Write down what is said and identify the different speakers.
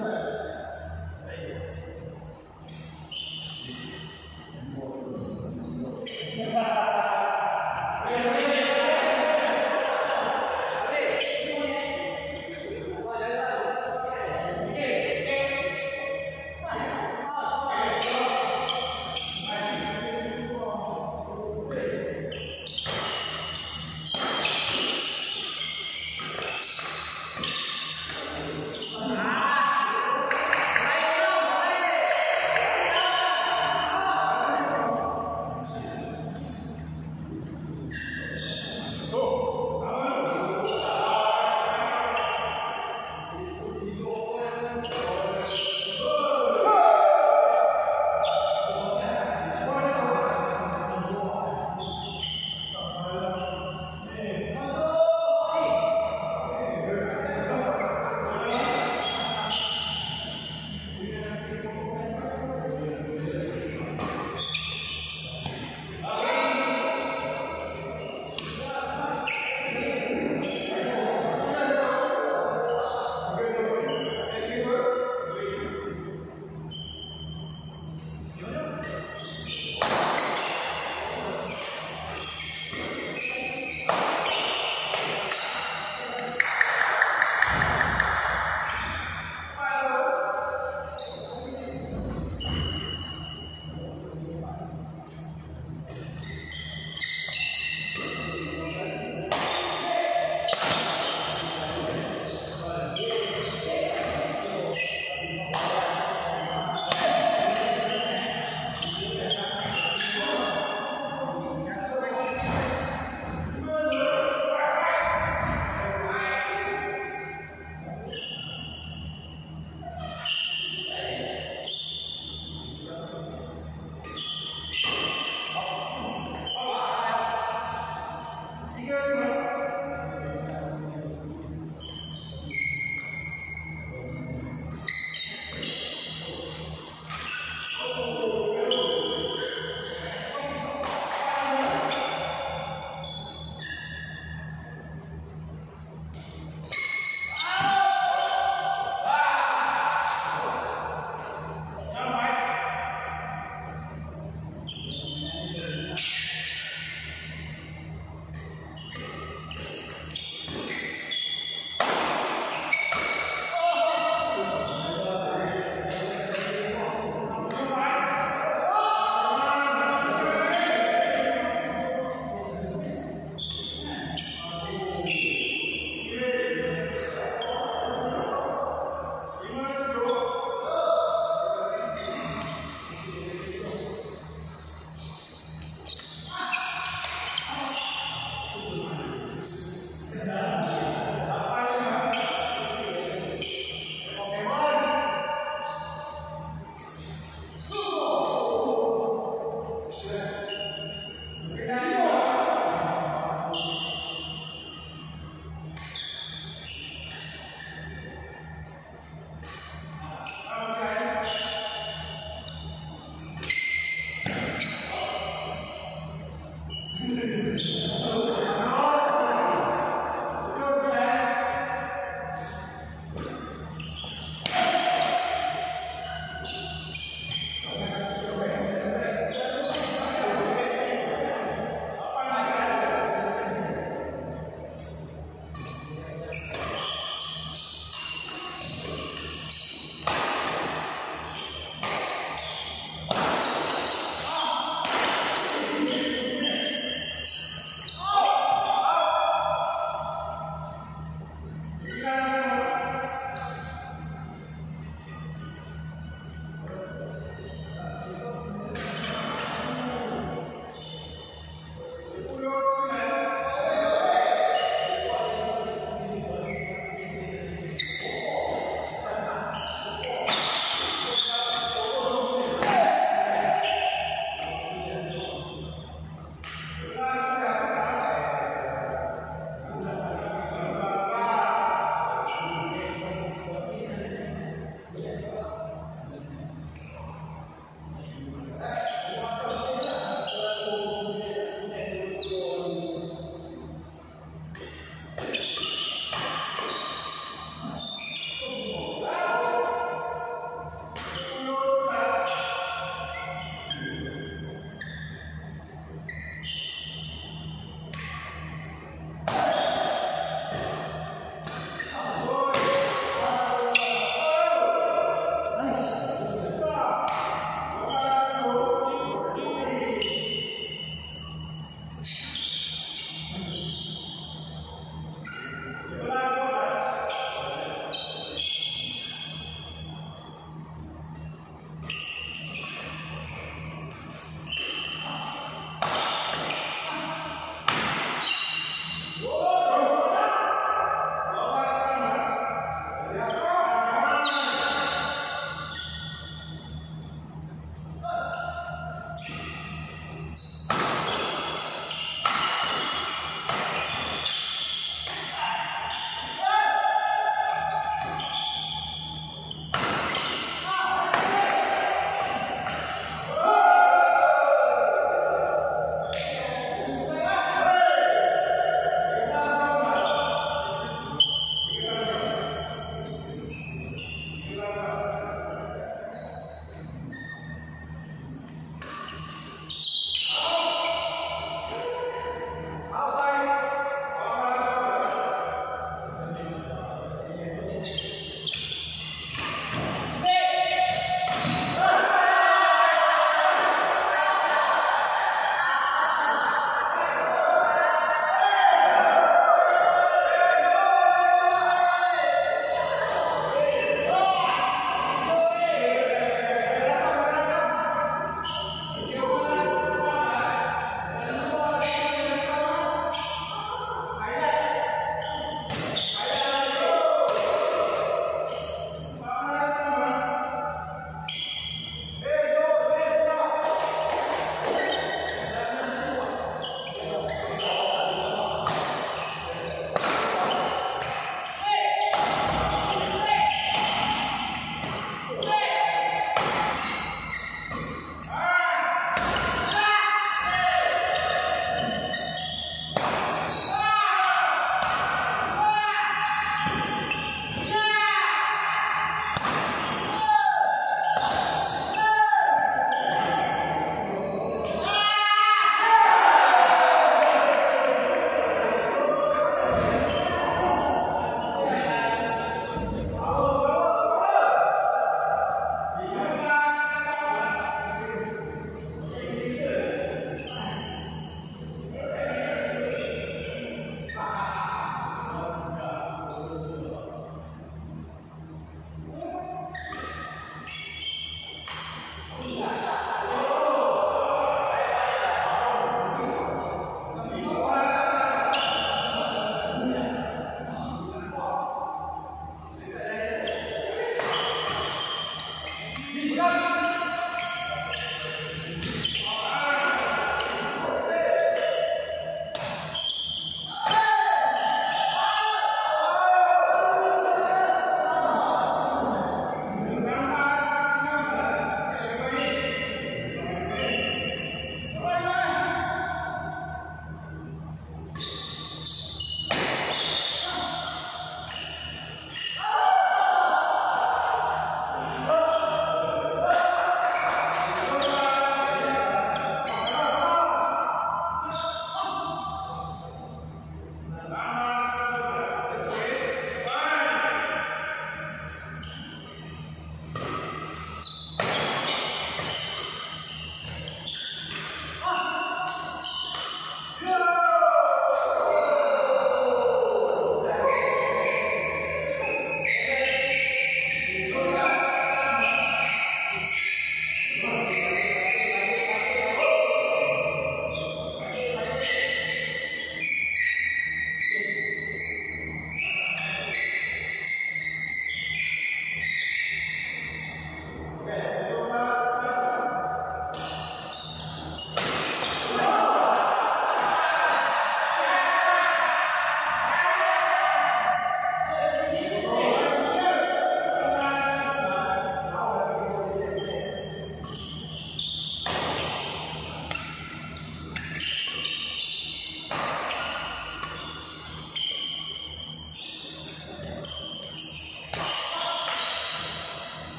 Speaker 1: prayer.